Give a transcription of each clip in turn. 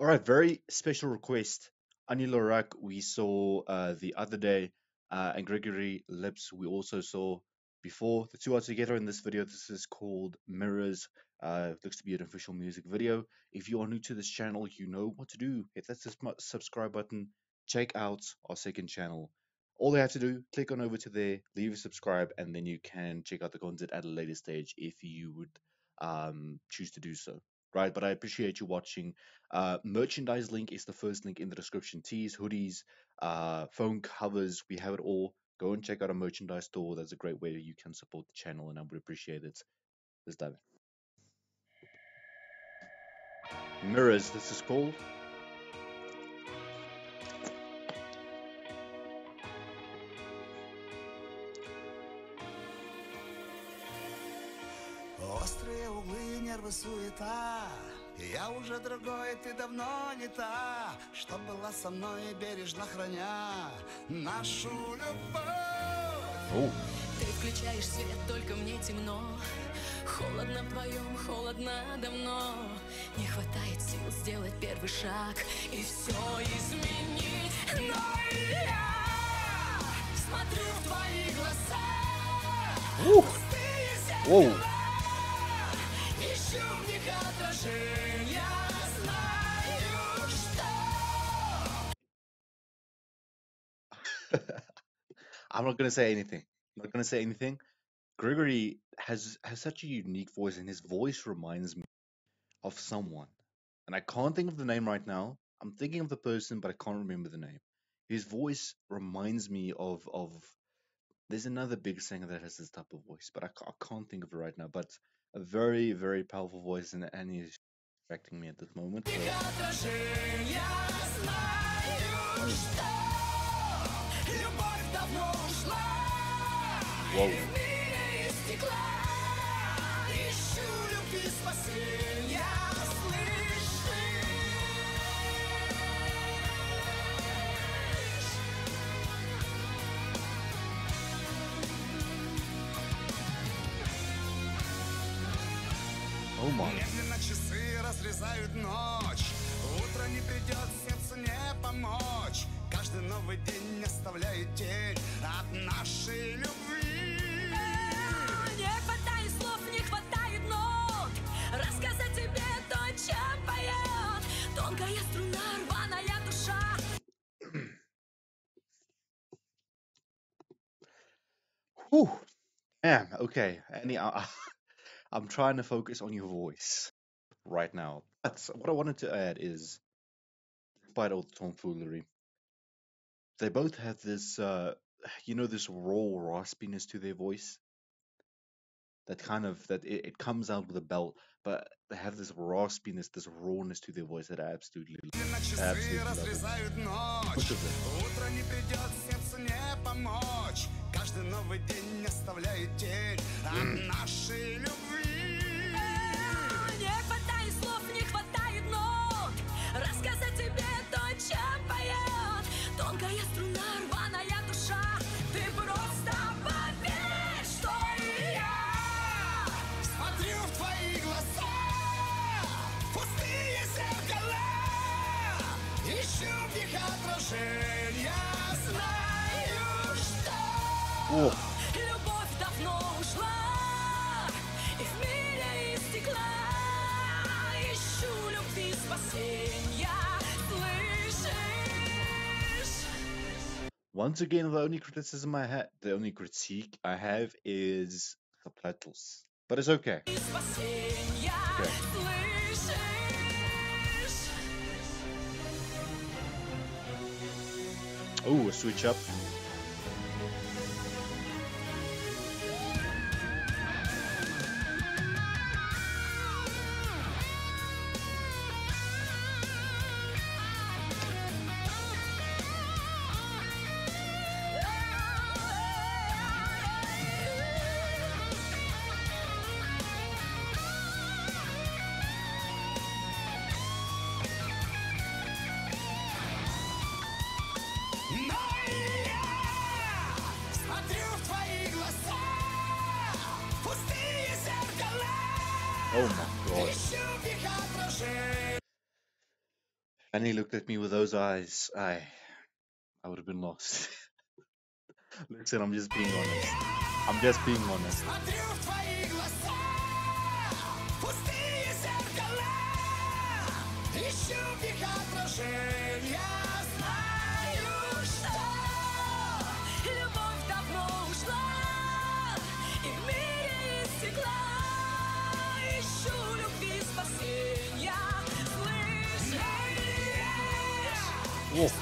All right, very special request. Ani Lorak, we saw uh, the other day, uh, and Gregory Leps, we also saw before. The two are together in this video. This is called Mirrors. Uh, looks to be an official music video. If you are new to this channel, you know what to do. Hit that subscribe button. Check out our second channel. All you have to do, click on over to there, leave a subscribe, and then you can check out the content at a later stage if you would um, choose to do so right? But I appreciate you watching. Uh, merchandise link is the first link in the description. Tees, hoodies, uh, phone covers, we have it all. Go and check out our merchandise store. That's a great way you can support the channel, and I would appreciate it. Let's dive in. Mirrors, this is called. Нервы, суета. Я уже другой, ты давно не та. Что была со мной, бережно храня Нашу любовь. Ты включаешь свет, только мне темно. Холодно вдвоем, холодно давно. Не хватает сил сделать первый шаг И все изменить. Но я смотрю в твои глаза. Ух! Воу! I'm not gonna say anything. I'm not gonna say anything. Gregory has has such a unique voice, and his voice reminds me of someone. And I can't think of the name right now. I'm thinking of the person, but I can't remember the name. His voice reminds me of of. There's another big singer that has this type of voice, but I, I can't think of it right now. But a very very powerful voice, and and he's distracting me at this moment. Whoa. My. Медленно часы разрезают ночь Утро не придет, сердцу не помочь Каждый новый день оставляет тень От нашей любви Не хватает слов, не хватает нот Рассказать тебе то, чем поет Тонкая струна, рваная душа Whew. Damn. Okay. Any, I, I'm trying to focus on your voice right now. That's what I wanted to add is, despite all the tomfoolery, they both have this, uh, you know, this raw raspiness to their voice. That kind of that it, it comes out with a belt, but they have this raspiness, this rawness to their voice that I absolutely, absolutely love. Разрезают ночь Look at that. Утро не придет, сердцу не помочь. Каждый новый день оставляет тень От нашей любви. Не хватает слов, не хватает нот. Рассказать тебе то, чем поет. Тонкая струна, рваная душа. Ты просто поверь, что и я Смотрю в твои глаза. Пустые зеркала. Ищу в них отражения что О, Любовь давно ушла И в мире истекла Ищу любви спасенья Слышишь? once again, the only criticism I had, the only critique I have is subtitles, but it's okay. Спасенья Okay. Слышишь? Oh, a switch up. Oh my god. Ищу в них отражения Annie looked at me with those eyes. I, I would have been lost. Listen, I'm just being honest. I'm just being honest. Смотрю в твои глаза, пустые зеркала, ищу в них отражения, Есть.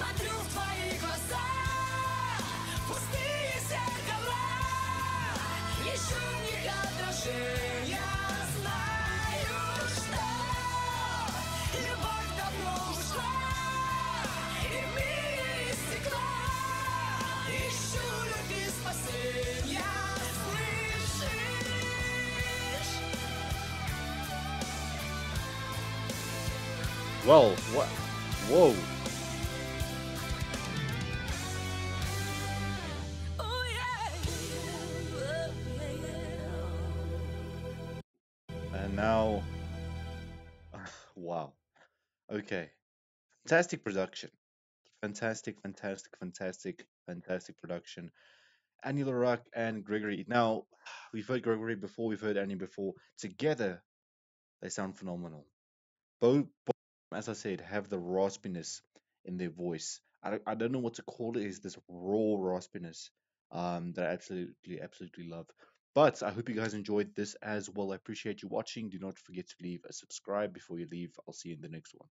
Вау, вау. Now, wow. Okay. Fantastic production. Fantastic, fantastic, fantastic, fantastic production. Annie Lorak and Gregory. Now, we've heard Gregory before, we've heard Annie before. Together, they sound phenomenal. Both, both as I said, have the raspiness in their voice. I don't, I don't know what to call it. it. Is this raw raspiness um, that I absolutely, absolutely love. But I hope you guys enjoyed this as well. I appreciate you watching. Do not forget to leave a subscribe before you leave. I'll see you in the next one.